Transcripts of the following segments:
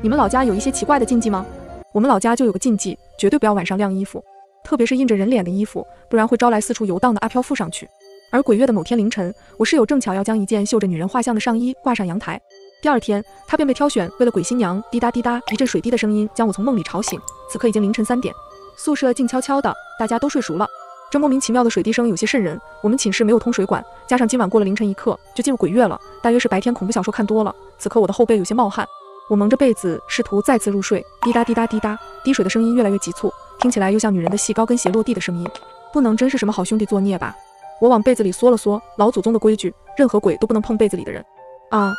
你们老家有一些奇怪的禁忌吗？我们老家就有个禁忌，绝对不要晚上晾衣服，特别是印着人脸的衣服，不然会招来四处游荡的阿飘附上去。而鬼月的某天凌晨，我室友正巧要将一件绣着女人画像的上衣挂上阳台，第二天他便被挑选为了鬼新娘。滴答滴答，一阵水滴的声音将我从梦里吵醒。此刻已经凌晨三点，宿舍静悄悄的，大家都睡熟了。这莫名其妙的水滴声有些瘆人。我们寝室没有通水管，加上今晚过了凌晨一刻就进入鬼月了，大约是白天恐怖小说看多了。此刻我的后背有些冒汗。我蒙着被子，试图再次入睡。滴答滴答滴答，滴水的声音越来越急促，听起来又像女人的细高跟鞋落地的声音。不能真是什么好兄弟作孽吧？我往被子里缩了缩，老祖宗的规矩，任何鬼都不能碰被子里的人。啊，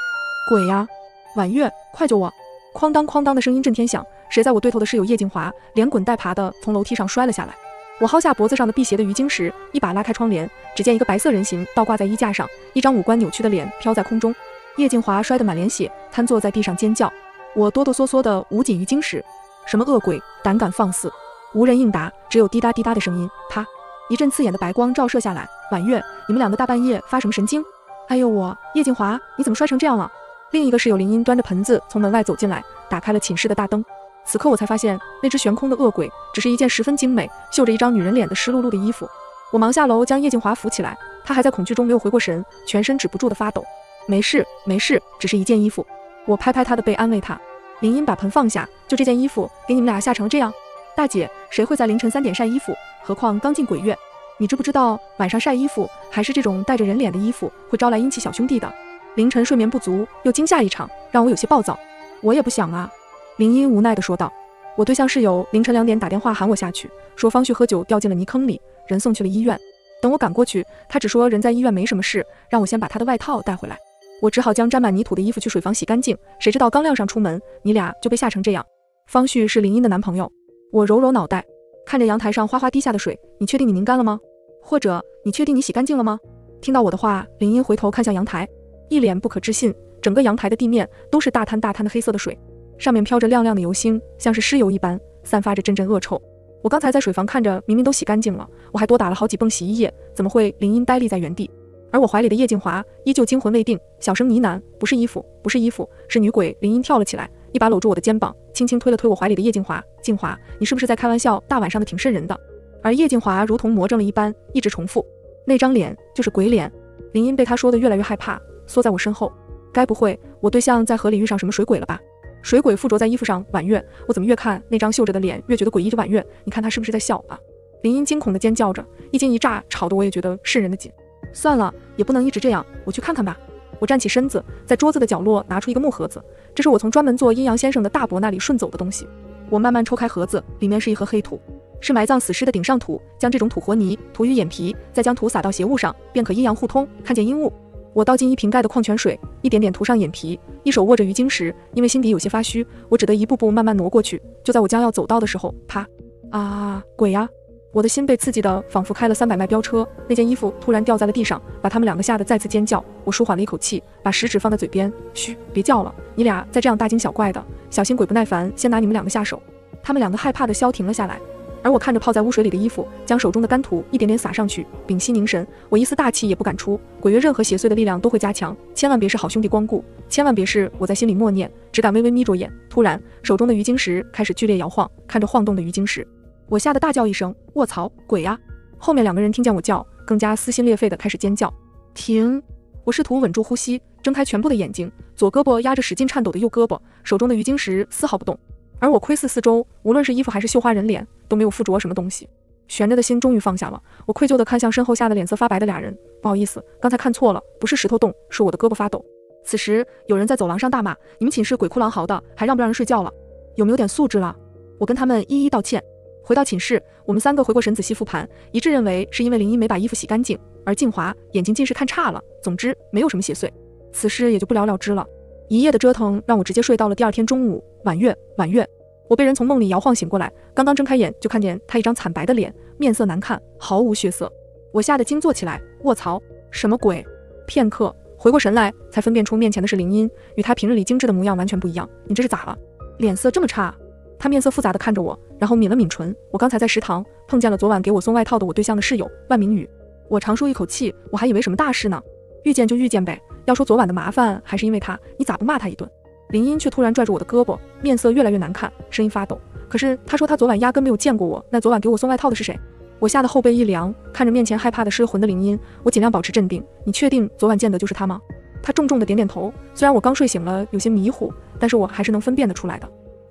鬼呀！婉月，快救我！哐当哐当的声音震天响。谁在我对头的室友叶静华，连滚带爬的从楼梯上摔了下来。我薅下脖子上的辟邪的鱼精石，一把拉开窗帘，只见一个白色人形倒挂在衣架上，一张五官扭曲的脸飘在空中。叶静华摔得满脸血，瘫坐在地上尖叫。我哆哆嗦嗦的捂紧鱼晶石，什么恶鬼胆敢放肆？无人应答，只有滴答滴答的声音。啪！一阵刺眼的白光照射下来。婉月，你们两个大半夜发什么神经？哎呦我，叶静华，你怎么摔成这样了？另一个室友林音端着盆子从门外走进来，打开了寝室的大灯。此刻我才发现，那只悬空的恶鬼只是一件十分精美、绣着一张女人脸的湿漉漉的衣服。我忙下楼将叶静华扶起来，她还在恐惧中没有回过神，全身止不住的发抖。没事，没事，只是一件衣服。我拍拍她的背，安慰她。林音把盆放下，就这件衣服，给你们俩吓成这样。大姐，谁会在凌晨三点晒衣服？何况刚进鬼月，你知不知道晚上晒衣服，还是这种带着人脸的衣服，会招来阴气小兄弟的？凌晨睡眠不足，又惊吓一场，让我有些暴躁。我也不想啊。林音无奈地说道。我对象室友凌晨两点打电话喊我下去，说方旭喝酒掉进了泥坑里，人送去了医院。等我赶过去，他只说人在医院没什么事，让我先把他的外套带回来。我只好将沾满泥土的衣服去水房洗干净。谁知道刚晾上出门，你俩就被吓成这样。方旭是林音的男朋友。我揉揉脑袋，看着阳台上哗哗滴下的水，你确定你拧干了吗？或者你确定你洗干净了吗？听到我的话，林音回头看向阳台，一脸不可置信。整个阳台的地面都是大滩大滩的黑色的水，上面飘着亮亮的油星，像是尸油一般，散发着阵阵恶臭。我刚才在水房看着，明明都洗干净了，我还多打了好几泵洗衣液，怎么会？林音呆立在原地。而我怀里的叶静华依旧惊魂未定，小声呢喃：“不是衣服，不是衣服，是女鬼。”林音跳了起来，一把搂住我的肩膀，轻轻推了推我怀里的叶静华：“静华，你是不是在开玩笑？大晚上的挺瘆人的。”而叶静华如同魔怔了一般，一直重复：“那张脸就是鬼脸。”林音被他说的越来越害怕，缩在我身后。该不会我对象在河里遇上什么水鬼了吧？水鬼附着在衣服上，婉月，我怎么越看那张绣着的脸越觉得诡异？就婉月，你看他是不是在笑啊？林音惊恐的尖叫着，一惊一乍，吵得我也觉得瘆人的紧。算了，也不能一直这样，我去看看吧。我站起身子，在桌子的角落拿出一个木盒子，这是我从专门做阴阳先生的大伯那里顺走的东西。我慢慢抽开盒子，里面是一盒黑土，是埋葬死尸的顶上土。将这种土和泥涂于眼皮，再将土撒到邪物上，便可阴阳互通，看见阴物。我倒进一瓶盖的矿泉水，一点点涂上眼皮，一手握着鱼晶石，因为心底有些发虚，我只得一步步慢慢挪过去。就在我将要走到的时候，啪！啊，鬼呀！我的心被刺激的仿佛开了三百迈飙车，那件衣服突然掉在了地上，把他们两个吓得再次尖叫。我舒缓了一口气，把食指放在嘴边，嘘，别叫了，你俩再这样大惊小怪的，小心鬼不耐烦先拿你们两个下手。他们两个害怕的消停了下来，而我看着泡在污水里的衣服，将手中的干土一点点撒上去，屏息凝神，我一丝大气也不敢出。鬼月任何邪祟的力量都会加强，千万别是好兄弟光顾，千万别是我在心里默念，只敢微微眯着眼。突然，手中的鱼晶石开始剧烈摇晃，看着晃动的鱼晶石。我吓得大叫一声：“卧槽，鬼呀！”后面两个人听见我叫，更加撕心裂肺的开始尖叫。停！我试图稳住呼吸，睁开全部的眼睛，左胳膊压着使劲颤抖的右胳膊，手中的鱼晶石丝毫不动。而我窥视四周，无论是衣服还是绣花人脸，都没有附着什么东西。悬着的心终于放下了，我愧疚地看向身后吓得脸色发白的俩人：“不好意思，刚才看错了，不是石头动，是我的胳膊发抖。”此时有人在走廊上大骂：“你们寝室鬼哭狼嚎的，还让不让人睡觉了？有没有点素质了？”我跟他们一一道歉。回到寝室，我们三个回过神，仔细复盘，一致认为是因为林一没把衣服洗干净，而静华眼睛近视看差了。总之，没有什么邪祟，此事也就不了了之了。一夜的折腾让我直接睡到了第二天中午。婉月，婉月，我被人从梦里摇晃醒过来，刚刚睁开眼就看见他一张惨白的脸，面色难看，毫无血色。我吓得惊坐起来，卧槽，什么鬼？片刻回过神来，才分辨出面前的是林音，与他平日里精致的模样完全不一样。你这是咋了？脸色这么差？他面色复杂的看着我，然后抿了抿唇。我刚才在食堂碰见了昨晚给我送外套的我对象的室友万明宇。我长舒一口气，我还以为什么大事呢。遇见就遇见呗。要说昨晚的麻烦还是因为他，你咋不骂他一顿？林音却突然拽住我的胳膊，面色越来越难看，声音发抖。可是他说他昨晚压根没有见过我，那昨晚给我送外套的是谁？我吓得后背一凉，看着面前害怕的失魂的林音，我尽量保持镇定。你确定昨晚见的就是他吗？他重重的点点头。虽然我刚睡醒了，有些迷糊，但是我还是能分辨得出来的。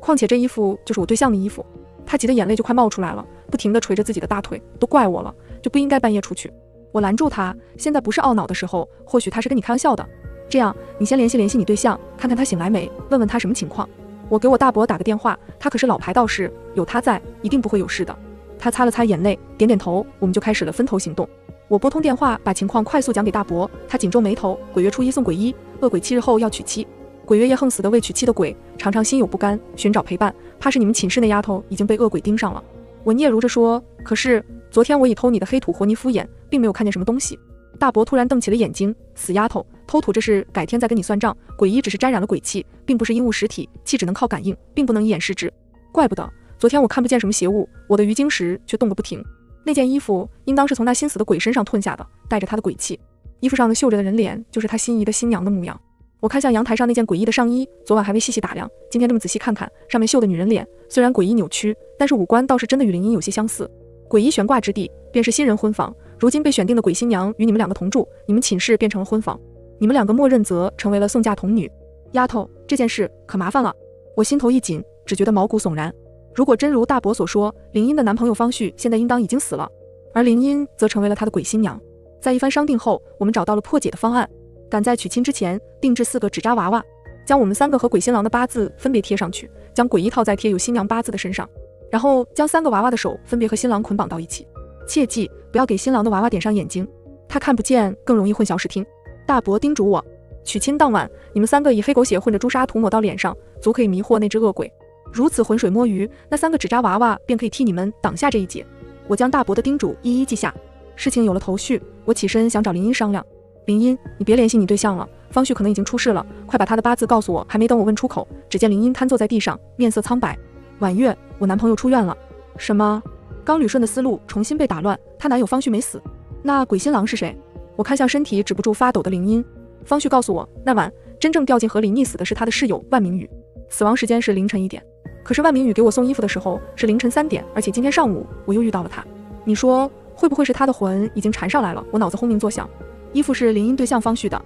况且这衣服就是我对象的衣服。他急得眼泪就快冒出来了，不停地捶着自己的大腿。都怪我了，就不应该半夜出去。我拦住他，现在不是懊恼的时候。或许他是跟你开玩笑的。这样，你先联系联系你对象，看看他醒来没，问问他什么情况。我给我大伯打个电话，他可是老牌道士，有他在，一定不会有事的。他擦了擦眼泪，点点头，我们就开始了分头行动。我拨通电话，把情况快速讲给大伯。他紧皱眉头。鬼月初一送鬼衣，恶鬼七日后要娶妻。鬼月夜横死的未娶妻的鬼，常常心有不甘，寻找陪伴。怕是你们寝室那丫头已经被恶鬼盯上了。我嗫嚅着说：“可是昨天我已偷你的黑土和泥敷衍，并没有看见什么东西。”大伯突然瞪起了眼睛：“死丫头，偷土这事改天再跟你算账。鬼衣只是沾染了鬼气，并不是阴物实体，气只能靠感应，并不能一眼视之。怪不得昨天我看不见什么邪物，我的鱼晶石却动个不停。那件衣服应当是从那心死的鬼身上吞下的，带着他的鬼气。衣服上的绣着的人脸，就是他心仪的新娘的模样。我看向阳台上那件诡异的上衣，昨晚还未细细打量，今天这么仔细看看，上面绣的女人脸，虽然诡异扭曲，但是五官倒是真的与林音有些相似。诡异悬挂之地，便是新人婚房。如今被选定的鬼新娘与你们两个同住，你们寝室变成了婚房，你们两个默认则成为了送嫁童女。丫头，这件事可麻烦了。我心头一紧，只觉得毛骨悚然。如果真如大伯所说，林音的男朋友方旭现在应当已经死了，而林音则成为了他的鬼新娘。在一番商定后，我们找到了破解的方案，赶在娶亲之前定制四个纸扎娃娃，将我们三个和鬼新郎的八字分别贴上去，将鬼衣套在贴有新娘八字的身上，然后将三个娃娃的手分别和新郎捆绑到一起。切记不要给新郎的娃娃点上眼睛，他看不见，更容易混淆视听。大伯叮嘱我，娶亲当晚，你们三个以黑狗血混着朱砂涂抹到脸上，足可以迷惑那只恶鬼。如此浑水摸鱼，那三个纸扎娃娃便可以替你们挡下这一劫。我将大伯的叮嘱一一记下。事情有了头绪，我起身想找林音商量。林音，你别联系你对象了，方旭可能已经出事了，快把他的八字告诉我。还没等我问出口，只见林音瘫坐在地上，面色苍白。婉月，我男朋友出院了。什么？刚捋顺的思路重新被打乱，她男友方旭没死，那鬼新郎是谁？我看向身体止不住发抖的林音，方旭告诉我，那晚真正掉进河里溺死的是他的室友万明宇，死亡时间是凌晨一点，可是万明宇给我送衣服的时候是凌晨三点，而且今天上午我又遇到了他，你说会不会是他的魂已经缠上来了？我脑子轰鸣作响，衣服是林音对象方旭的，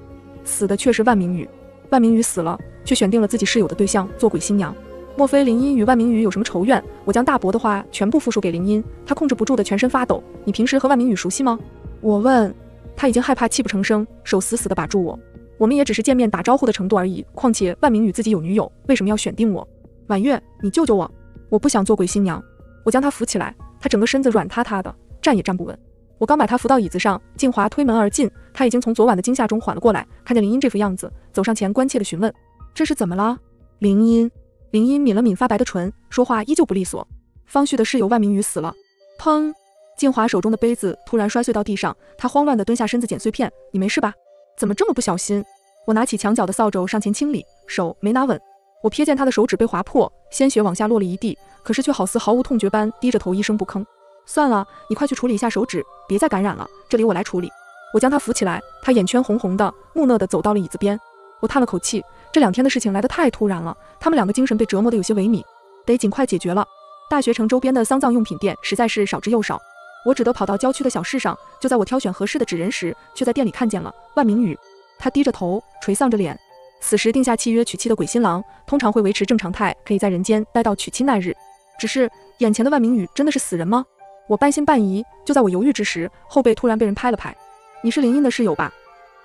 死的却是万明宇，万明宇死了，却选定了自己室友的对象做鬼新娘。莫非林音与万明宇有什么仇怨？我将大伯的话全部复述给林音，他控制不住的全身发抖。你平时和万明宇熟悉吗？我问。他已经害怕泣不成声，手死死的把住我。我们也只是见面打招呼的程度而已。况且万明宇自己有女友，为什么要选定我？婉月，你救救我！我不想做鬼新娘。我将他扶起来，他整个身子软塌塌的，站也站不稳。我刚把他扶到椅子上，静华推门而进，他已经从昨晚的惊吓中缓了过来，看见林音这副样子，走上前关切的询问：“这是怎么了？”林音。林音抿了抿发白的唇，说话依旧不利索。方旭的室友万明宇死了。砰！静华手中的杯子突然摔碎到地上，她慌乱地蹲下身子捡碎片。你没事吧？怎么这么不小心？我拿起墙角的扫帚上前清理，手没拿稳。我瞥见他的手指被划破，鲜血往下落了一地，可是却好似毫无痛觉般低着头一声不吭。算了，你快去处理一下手指，别再感染了。这里我来处理。我将他扶起来，他眼圈红红的，木讷地走到了椅子边。我叹了口气。这两天的事情来得太突然了，他们两个精神被折磨得有些萎靡，得尽快解决了。大学城周边的丧葬用品店实在是少之又少，我只得跑到郊区的小市上。就在我挑选合适的纸人时，却在店里看见了万明宇。他低着头，垂丧着脸。此时定下契约娶妻的鬼新郎，通常会维持正常态，可以在人间待到娶亲那日。只是眼前的万明宇真的是死人吗？我半信半疑。就在我犹豫之时，后背突然被人拍了拍。你是林音的室友吧？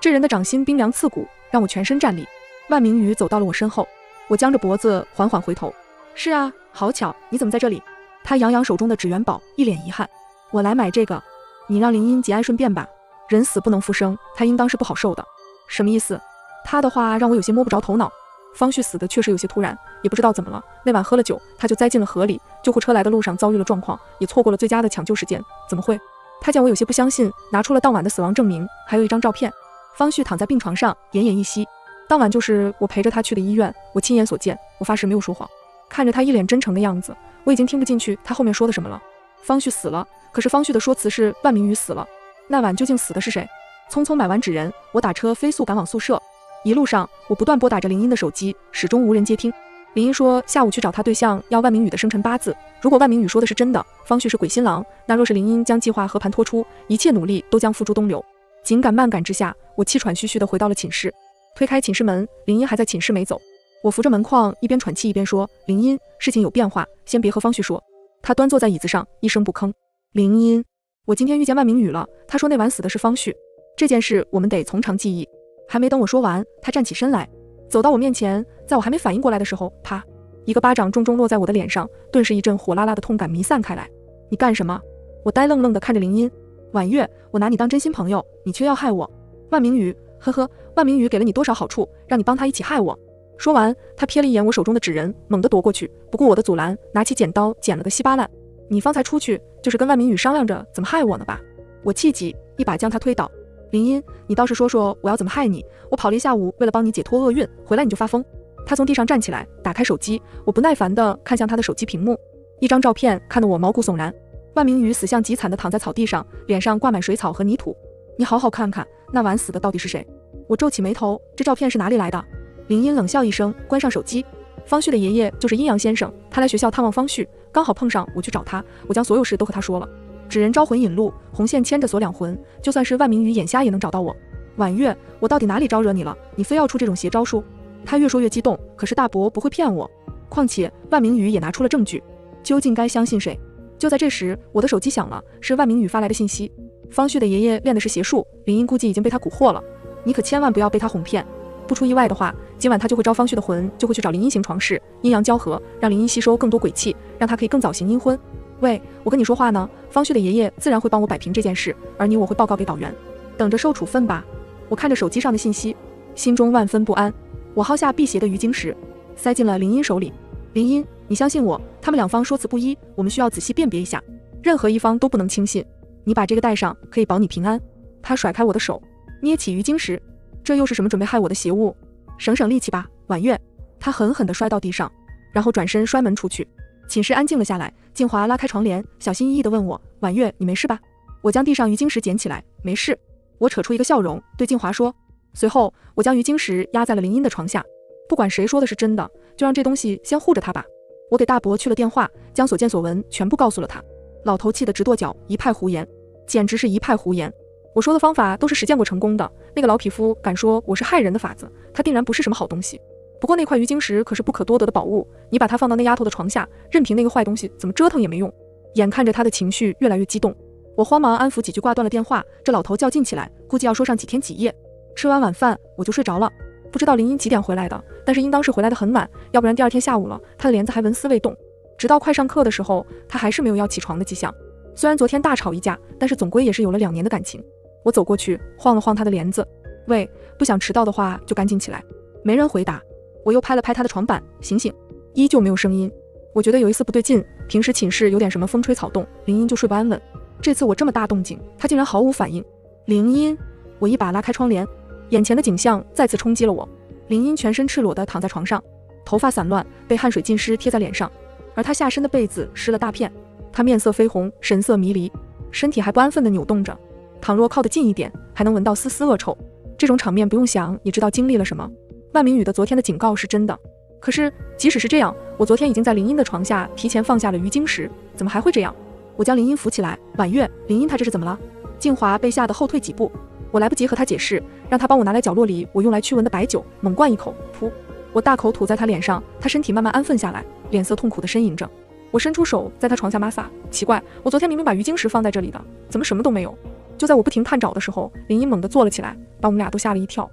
这人的掌心冰凉刺骨，让我全身战栗。万明宇走到了我身后，我僵着脖子缓缓回头。是啊，好巧，你怎么在这里？他扬扬手中的纸元宝，一脸遗憾。我来买这个，你让林音节哀顺变吧。人死不能复生，他应当是不好受的。什么意思？他的话让我有些摸不着头脑。方旭死的确实有些突然，也不知道怎么了。那晚喝了酒，他就栽进了河里。救护车来的路上遭遇了状况，也错过了最佳的抢救时间。怎么会？他见我有些不相信，拿出了当晚的死亡证明，还有一张照片。方旭躺在病床上，奄奄一息。当晚就是我陪着他去的医院，我亲眼所见，我发誓没有说谎。看着他一脸真诚的样子，我已经听不进去他后面说的什么了。方旭死了，可是方旭的说辞是万明宇死了。那晚究竟死的是谁？匆匆买完纸人，我打车飞速赶往宿舍。一路上，我不断拨打着林音的手机，始终无人接听。林音说下午去找他对象要万明宇的生辰八字，如果万明宇说的是真的，方旭是鬼新郎，那若是林音将计划和盘托出，一切努力都将付诸东流。紧赶慢赶之下，我气喘吁吁地回到了寝室，推开寝室门，林音还在寝室没走。我扶着门框，一边喘气一边说：“林音，事情有变化，先别和方旭说。”他端坐在椅子上，一声不吭。林音，我今天遇见万明宇了，他说那晚死的是方旭，这件事我们得从长计议。还没等我说完，他站起身来。走到我面前，在我还没反应过来的时候，啪，一个巴掌重重落在我的脸上，顿时一阵火辣辣的痛感弥散开来。你干什么？我呆愣愣地看着林音。婉月，我拿你当真心朋友，你却要害我。万明宇，呵呵，万明宇给了你多少好处，让你帮他一起害我？说完，他瞥了一眼我手中的纸人，猛地夺过去，不顾我的阻拦，拿起剪刀剪了个稀巴烂。你方才出去就是跟万明宇商量着怎么害我呢吧？我气急，一把将他推倒。林音，你倒是说说我要怎么害你？我跑了一下午，为了帮你解脱厄运，回来你就发疯。他从地上站起来，打开手机，我不耐烦地看向他的手机屏幕，一张照片看得我毛骨悚然。万明宇死相极惨地躺在草地上，脸上挂满水草和泥土。你好好看看，那晚死的到底是谁？我皱起眉头，这照片是哪里来的？林音冷笑一声，关上手机。方旭的爷爷就是阴阳先生，他来学校探望方旭，刚好碰上我去找他，我将所有事都和他说了。纸人招魂引路，红线牵着锁两魂，就算是万明宇眼瞎也能找到我。婉月，我到底哪里招惹你了？你非要出这种邪招数？他越说越激动，可是大伯不会骗我，况且万明宇也拿出了证据，究竟该相信谁？就在这时，我的手机响了，是万明宇发来的信息。方旭的爷爷练的是邪术，林音估计已经被他蛊惑了，你可千万不要被他哄骗。不出意外的话，今晚他就会招方旭的魂，就会去找林音行床事，阴阳交合，让林音吸收更多鬼气，让他可以更早行阴婚。喂，我跟你说话呢，方旭的爷爷自然会帮我摆平这件事，而你我会报告给导员，等着受处分吧。我看着手机上的信息，心中万分不安。我薅下辟邪的鱼晶石，塞进了林音手里。林音，你相信我，他们两方说辞不一，我们需要仔细辨别一下，任何一方都不能轻信。你把这个带上，可以保你平安。他甩开我的手，捏起鱼晶石，这又是什么准备害我的邪物？省省力气吧，婉月。他狠狠地摔到地上，然后转身摔门出去。寝室安静了下来，静华拉开床帘，小心翼翼地问我：“婉月，你没事吧？”我将地上鱼晶石捡起来，没事。我扯出一个笑容，对静华说。随后，我将鱼晶石压在了林音的床下。不管谁说的是真的，就让这东西先护着他吧。我给大伯去了电话，将所见所闻全部告诉了他。老头气得直跺脚，一派胡言，简直是一派胡言。我说的方法都是实践过成功的。那个老匹夫敢说我是害人的法子，他定然不是什么好东西。不过那块鱼晶石可是不可多得的宝物，你把它放到那丫头的床下，任凭那个坏东西怎么折腾也没用。眼看着他的情绪越来越激动，我慌忙安抚几句，挂断了电话。这老头较劲起来，估计要说上几天几夜。吃完晚饭我就睡着了，不知道林音几点回来的，但是应当是回来的很晚，要不然第二天下午了，他的帘子还纹丝未动。直到快上课的时候，他还是没有要起床的迹象。虽然昨天大吵一架，但是总归也是有了两年的感情。我走过去晃了晃他的帘子，喂，不想迟到的话就赶紧起来。没人回答。我又拍了拍他的床板，醒醒，依旧没有声音。我觉得有一丝不对劲。平时寝室有点什么风吹草动，林音就睡不安稳。这次我这么大动静，他竟然毫无反应。林音，我一把拉开窗帘，眼前的景象再次冲击了我。林音全身赤裸的躺在床上，头发散乱，被汗水浸湿贴在脸上，而他下身的被子湿了大片。他面色绯红，神色迷离，身体还不安分地扭动着。倘若靠得近一点，还能闻到丝丝恶臭。这种场面不用想也知道经历了什么。万明宇的昨天的警告是真的，可是即使是这样，我昨天已经在林音的床下提前放下了鱼晶石，怎么还会这样？我将林音扶起来，婉月，林音她这是怎么了？静华被吓得后退几步，我来不及和他解释，让他帮我拿来角落里我用来驱蚊的白酒，猛灌一口，噗！我大口吐在他脸上，他身体慢慢安分下来，脸色痛苦的呻吟着。我伸出手在他床下抹撒，奇怪，我昨天明明把鱼晶石放在这里的，怎么什么都没有？就在我不停探找的时候，林音猛地坐了起来，把我们俩都吓了一跳。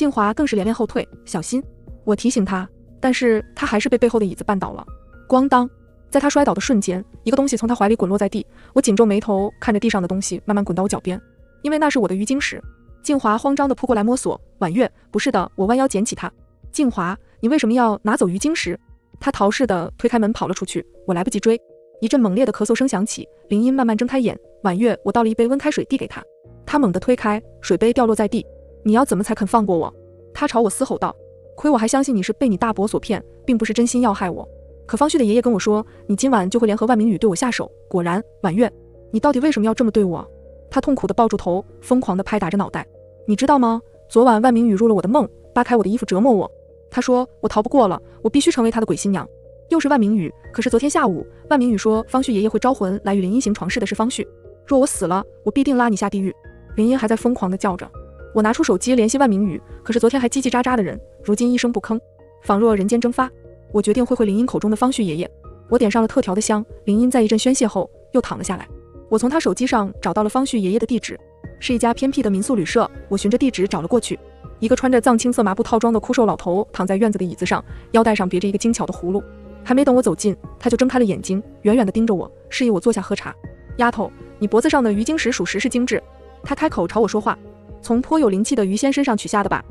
静华更是连连后退，小心！我提醒他，但是他还是被背后的椅子绊倒了。咣当！在他摔倒的瞬间，一个东西从他怀里滚落在地。我紧皱眉头，看着地上的东西慢慢滚到我脚边，因为那是我的鱼晶石。静华慌张地扑过来摸索，婉月，不是的，我弯腰捡起它。静华，你为什么要拿走鱼晶石？他逃似的推开门跑了出去，我来不及追。一阵猛烈的咳嗽声响起，林音慢慢睁开眼。婉月，我倒了一杯温开水递给他，他猛地推开，水杯掉落在地。你要怎么才肯放过我？他朝我嘶吼道。亏我还相信你是被你大伯所骗，并不是真心要害我。可方旭的爷爷跟我说，你今晚就会联合万明宇对我下手。果然，婉月，你到底为什么要这么对我？他痛苦地抱住头，疯狂地拍打着脑袋。你知道吗？昨晚万明宇入了我的梦，扒开我的衣服折磨我。他说我逃不过了，我必须成为他的鬼新娘。又是万明宇，可是昨天下午，万明宇说方旭爷爷会招魂来与林音行床事的是方旭。若我死了，我必定拉你下地狱。林音还在疯狂地叫着。我拿出手机联系万明宇，可是昨天还叽叽喳喳的人，如今一声不吭，仿若人间蒸发。我决定会会林音口中的方旭爷爷。我点上了特调的香，林音在一阵宣泄后又躺了下来。我从他手机上找到了方旭爷爷的地址，是一家偏僻的民宿旅社。我循着地址找了过去。一个穿着藏青色麻布套装的枯瘦老头躺在院子的椅子上，腰带上别着一个精巧的葫芦。还没等我走近，他就睁开了眼睛，远远地盯着我，示意我坐下喝茶。丫头，你脖子上的鱼晶石属实是精致。他开口朝我说话，从颇有灵气的鱼仙身上取下的吧？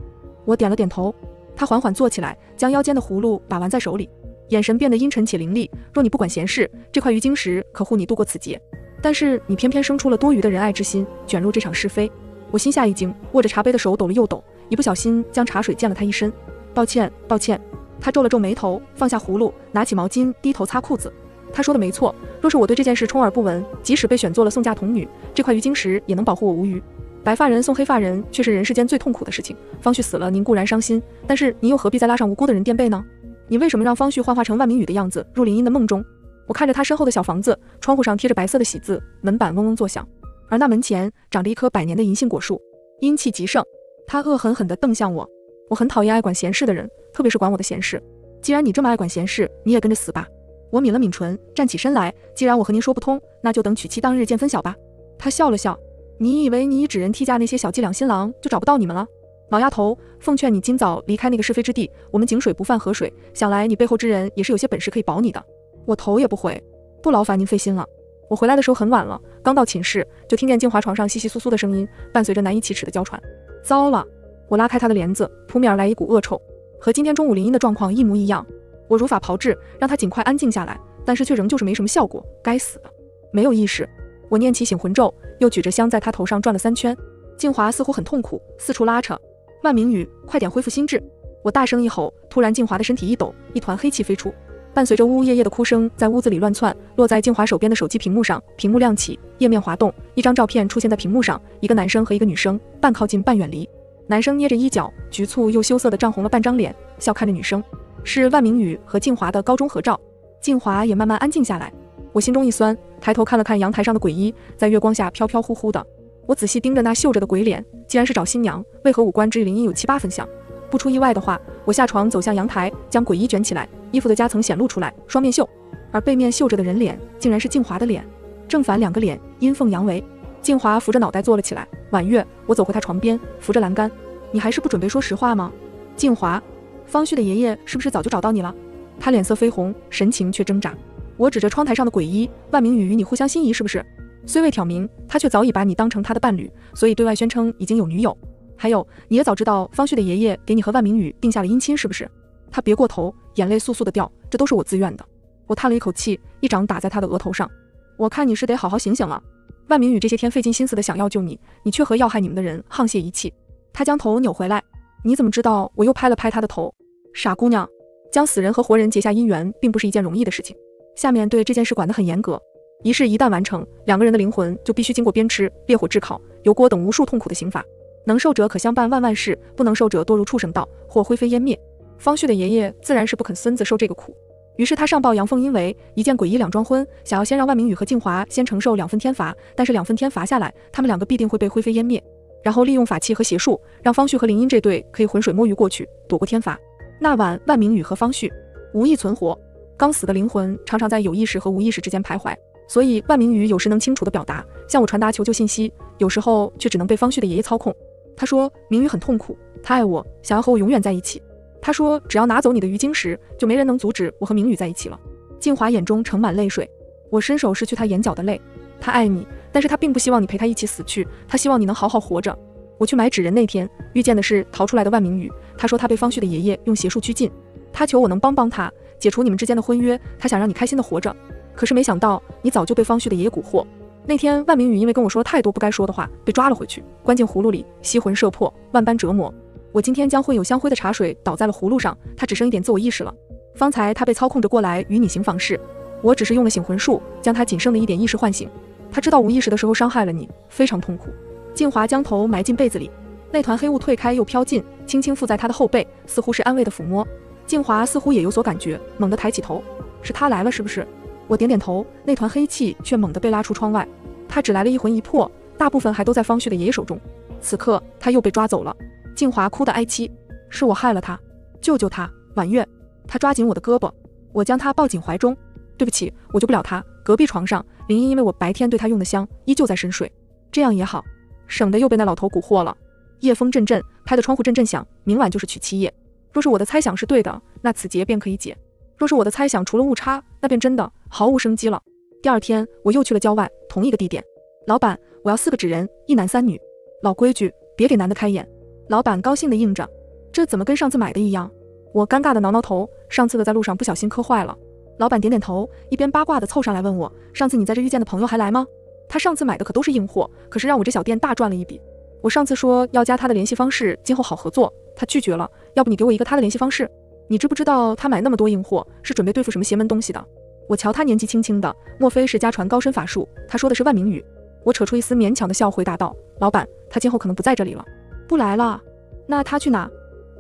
我点了点头。他缓缓坐起来，将腰间的葫芦把玩在手里，眼神变得阴沉且凌厉。若你不管闲事，这块鱼晶石可护你度过此劫。但是你偏偏生出了多余的仁爱之心，卷入这场是非。我心下一惊，握着茶杯的手抖了又抖，一不小心将茶水溅了他一身。抱歉，抱歉。他皱了皱眉头，放下葫芦，拿起毛巾，低头擦裤子。他说的没错，若是我对这件事充耳不闻，即使被选做了送嫁童女，这块鱼晶石也能保护我无虞。白发人送黑发人，却是人世间最痛苦的事情。方旭死了，您固然伤心，但是您又何必再拉上无辜的人垫背呢？你为什么让方旭幻化成万明宇的样子入林音的梦中？我看着他身后的小房子，窗户上贴着白色的喜字，门板嗡嗡作响，而那门前长着一棵百年的银杏果树，阴气极盛。他恶狠狠地瞪向我。我很讨厌爱管闲事的人。特别是管我的闲事，既然你这么爱管闲事，你也跟着死吧。我抿了抿唇，站起身来。既然我和您说不通，那就等娶妻当日见分晓吧。他笑了笑，你以为你以纸人替嫁那些小伎俩新郎就找不到你们了？老丫头，奉劝你今早离开那个是非之地。我们井水不犯河水，想来你背后之人也是有些本事可以保你的。我头也不回，不劳烦您费心了。我回来的时候很晚了，刚到寝室就听见静华床上窸窸窣窣的声音，伴随着难以启齿的娇喘。糟了！我拉开她的帘子，扑面而来一股恶臭。和今天中午林音的状况一模一样，我如法炮制，让她尽快安静下来，但是却仍旧是没什么效果。该死的，没有意识。我念起醒魂咒，又举着香在他头上转了三圈。静华似乎很痛苦，四处拉扯。万明宇，快点恢复心智！我大声一吼，突然静华的身体一抖，一团黑气飞出，伴随着呜呜咽咽的哭声在屋子里乱窜，落在静华手边的手机屏幕上，屏幕亮起，页面滑动，一张照片出现在屏幕上，一个男生和一个女生，半靠近半远离。男生捏着衣角，局促又羞涩的涨红了半张脸，笑看着女生。是万明宇和静华的高中合照。静华也慢慢安静下来。我心中一酸，抬头看了看阳台上的鬼衣，在月光下飘飘忽忽的。我仔细盯着那绣着的鬼脸，既然是找新娘，为何五官之与林音有七八分像？不出意外的话，我下床走向阳台，将鬼衣卷起来，衣服的夹层显露出来，双面绣，而背面绣着的人脸，竟然是静华的脸，正反两个脸，阴奉阳违。静华扶着脑袋坐了起来。婉月，我走回她床边，扶着栏杆。你还是不准备说实话吗？静华，方旭的爷爷是不是早就找到你了？他脸色绯红，神情却挣扎。我指着窗台上的鬼衣，万明宇与你互相心仪是不是？虽未挑明，他却早已把你当成他的伴侣，所以对外宣称已经有女友。还有，你也早知道方旭的爷爷给你和万明宇定下了姻亲是不是？他别过头，眼泪簌簌的掉。这都是我自愿的。我叹了一口气，一掌打在他的额头上。我看你是得好好醒醒了。万明宇这些天费尽心思的想要救你，你却和要害你们的人沆瀣一气。他将头扭回来，你怎么知道？我又拍了拍他的头。傻姑娘，将死人和活人结下姻缘，并不是一件容易的事情。下面对这件事管得很严格，仪式一旦完成，两个人的灵魂就必须经过鞭笞、烈火炙烤、油锅等无数痛苦的刑罚。能受者可相伴万万世，不能受者堕入畜生道或灰飞烟灭。方旭的爷爷自然是不肯孙子受这个苦。于是他上报杨凤英为一件诡异两桩婚，想要先让万明宇和静华先承受两份天罚，但是两份天罚下来，他们两个必定会被灰飞烟灭。然后利用法器和邪术，让方旭和林音这对可以浑水摸鱼过去，躲过天罚。那晚，万明宇和方旭无意存活，刚死的灵魂常常在有意识和无意识之间徘徊，所以万明宇有时能清楚地表达，向我传达求救信息，有时候却只能被方旭的爷爷操控。他说明宇很痛苦，他爱我，想要和我永远在一起。他说：“只要拿走你的鱼晶石，就没人能阻止我和明宇在一起了。”静华眼中盛满泪水，我伸手拭去他眼角的泪。他爱你，但是他并不希望你陪他一起死去，他希望你能好好活着。我去买纸人那天，遇见的是逃出来的万明宇。他说他被方旭的爷爷用邪术拘禁，他求我能帮帮他，解除你们之间的婚约。他想让你开心的活着，可是没想到你早就被方旭的爷爷蛊惑。那天万明宇因为跟我说了太多不该说的话，被抓了回去，关进葫芦里，吸魂摄魄，万般折磨。我今天将混有香灰的茶水倒在了葫芦上，他只剩一点自我意识了。方才他被操控着过来与你行房事，我只是用了醒魂术，将他仅剩的一点意识唤醒。他知道无意识的时候伤害了你，非常痛苦。静华将头埋进被子里，那团黑雾退开又飘进，轻轻附在他的后背，似乎是安慰的抚摸。静华似乎也有所感觉，猛地抬起头，是他来了是不是？我点点头，那团黑气却猛地被拉出窗外。他只来了一魂一魄，大部分还都在方旭的爷爷手中。此刻他又被抓走了。静华哭得哀凄，是我害了他，救救他，婉月。他抓紧我的胳膊，我将他抱紧怀中。对不起，我救不了他。隔壁床上，林茵因为我白天对他用的香，依旧在深睡，这样也好，省得又被那老头蛊惑了。夜风阵阵，拍得窗户阵阵响。明晚就是娶妻夜。若是我的猜想是对的，那此劫便可以解。若是我的猜想除了误差，那便真的毫无生机了。第二天，我又去了郊外，同一个地点。老板，我要四个纸人，一男三女。老规矩，别给男的开眼。老板高兴地应着。这怎么跟上次买的一样？我尴尬地挠挠头，上次的在路上不小心磕坏了。老板点点头，一边八卦地凑上来问我：上次你在这遇见的朋友还来吗？他上次买的可都是硬货，可是让我这小店大赚了一笔。我上次说要加他的联系方式，今后好合作，他拒绝了。要不你给我一个他的联系方式？你知不知道他买那么多硬货是准备对付什么邪门东西的？我瞧他年纪轻轻的，莫非是家传高深法术？他说的是万明宇。我扯出一丝勉强的笑，回答道：“老板，他今后可能不在这里了，不来了。那他去哪？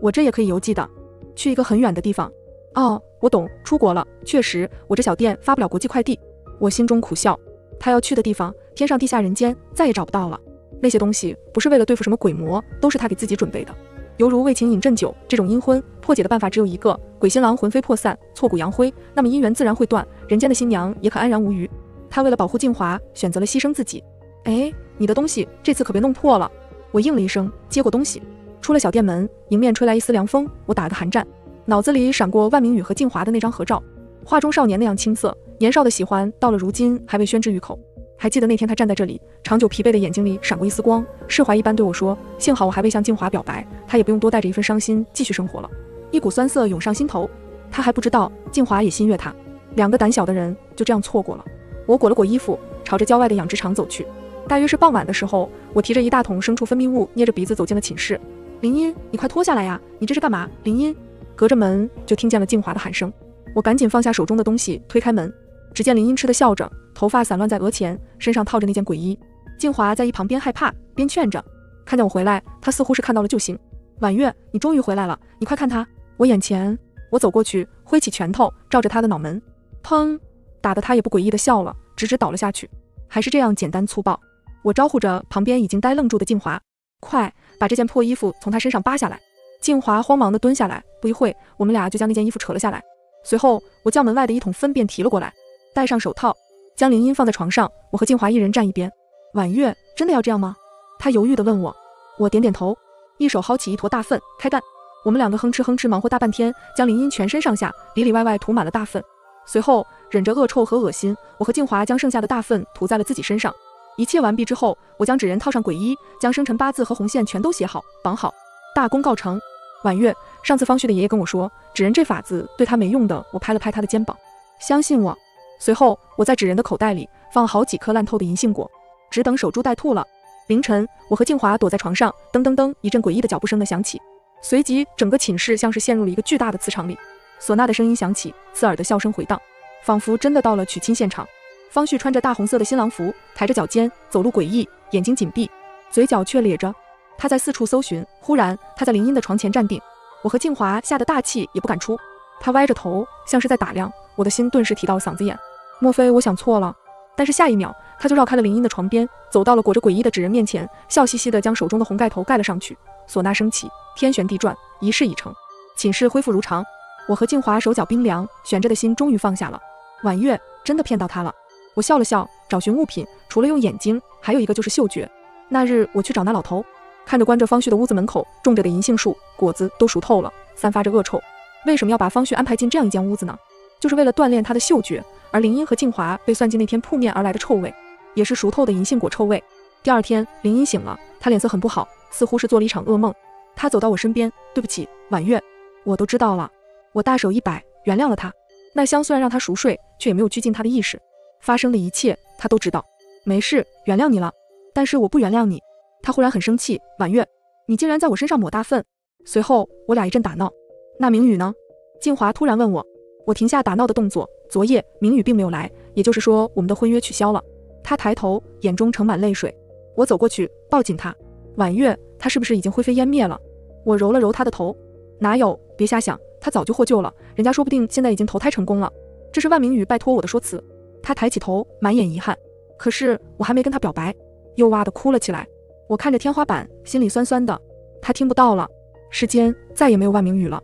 我这也可以邮寄的，去一个很远的地方。哦，我懂，出国了。确实，我这小店发不了国际快递。我心中苦笑。他要去的地方，天上地下人间，再也找不到了。那些东西不是为了对付什么鬼魔，都是他给自己准备的。”犹如为情饮鸩酒这种阴婚破解的办法只有一个：鬼新郎魂飞魄散，挫骨扬灰，那么姻缘自然会断，人间的新娘也可安然无虞。他为了保护静华，选择了牺牲自己。哎，你的东西这次可别弄破了。我应了一声，接过东西，出了小店门，迎面吹来一丝凉风，我打了个寒战，脑子里闪过万明宇和静华的那张合照，画中少年那样青涩，年少的喜欢到了如今还未宣之于口。还记得那天他站在这里，长久疲惫的眼睛里闪过一丝光，释怀一般对我说：“幸好我还未向静华表白，他也不用多带着一份伤心继续生活了。”一股酸涩涌上心头，他还不知道静华也心悦他。两个胆小的人就这样错过了。我裹了裹衣服，朝着郊外的养殖场走去。大约是傍晚的时候，我提着一大桶牲畜分泌物，捏着鼻子走进了寝室。林音，你快脱下来呀！你这是干嘛？林音，隔着门就听见了静华的喊声。我赶紧放下手中的东西，推开门。只见林音痴的笑着，头发散乱在额前，身上套着那件鬼衣。静华在一旁边害怕边劝着，看见我回来，他似乎是看到了救星。婉月，你终于回来了，你快看他，我眼前。我走过去，挥起拳头照着他的脑门，砰，打得他也不诡异的笑了，直直倒了下去。还是这样简单粗暴。我招呼着旁边已经呆愣住的静华，快把这件破衣服从他身上扒下来。静华慌忙地蹲下来，不一会，我们俩就将那件衣服扯了下来。随后，我将门外的一桶粪便提了过来。戴上手套，将林音放在床上，我和静华一人站一边。婉月，真的要这样吗？他犹豫地问我。我点点头，一手薅起一坨大粪，开干。我们两个哼哧哼哧忙活大半天，将林音全身上下里里外外涂满了大粪。随后，忍着恶臭和恶心，我和静华将剩下的大粪涂在了自己身上。一切完毕之后，我将纸人套上鬼衣，将生辰八字和红线全都写好绑好，大功告成。婉月，上次方旭的爷爷跟我说，纸人这法子对他没用的。我拍了拍他的肩膀，相信我。随后，我在纸人的口袋里放了好几颗烂透的银杏果，只等守株待兔了。凌晨，我和静华躲在床上，噔噔噔，一阵诡异的脚步声的响起，随即整个寝室像是陷入了一个巨大的磁场里。唢呐的声音响起，刺耳的笑声回荡，仿佛真的到了娶亲现场。方旭穿着大红色的新郎服，抬着脚尖，走路诡异，眼睛紧闭，嘴角却咧着。他在四处搜寻。忽然，他在林音的床前站定，我和静华吓得大气也不敢出。他歪着头，像是在打量。我的心顿时提到了嗓子眼。莫非我想错了？但是下一秒，他就绕开了林音的床边，走到了裹着诡异的纸人面前，笑嘻嘻地将手中的红盖头盖了上去。唢呐声起，天旋地转，仪式已成，寝室恢复如常。我和静华手脚冰凉，悬着的心终于放下了。婉月真的骗到他了。我笑了笑，找寻物品，除了用眼睛，还有一个就是嗅觉。那日我去找那老头，看着关着方旭的屋子门口种着的银杏树，果子都熟透了，散发着恶臭。为什么要把方旭安排进这样一间屋子呢？就是为了锻炼他的嗅觉。而林音和静华被算进那天扑面而来的臭味，也是熟透的银杏果臭味。第二天，林音醒了，她脸色很不好，似乎是做了一场噩梦。她走到我身边，对不起，婉月，我都知道了。我大手一摆，原谅了她。那香虽然让她熟睡，却也没有拘禁她的意识。发生的一切，她都知道。没事，原谅你了。但是我不原谅你。她忽然很生气，婉月，你竟然在我身上抹大粪。随后，我俩一阵打闹。那明宇呢？静华突然问我。我停下打闹的动作。昨夜明宇并没有来，也就是说我们的婚约取消了。他抬头，眼中盛满泪水。我走过去，抱紧他。婉月，他是不是已经灰飞烟灭了？我揉了揉他的头，哪有？别瞎想，他早就获救了，人家说不定现在已经投胎成功了。这是万明宇拜托我的说辞。他抬起头，满眼遗憾。可是我还没跟他表白，又哇的哭了起来。我看着天花板，心里酸酸的。他听不到了，世间再也没有万明宇了。